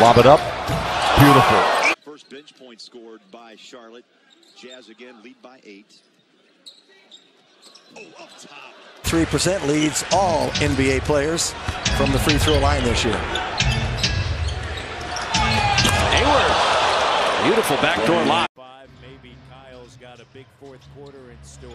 Lob it up. Beautiful. First bench point scored by Charlotte. Jazz again lead by eight. Oh, up top. 3% leads all NBA players from the free throw line this year. Hayward. Beautiful backdoor lob. Five, maybe Kyle's got a big fourth quarter in store.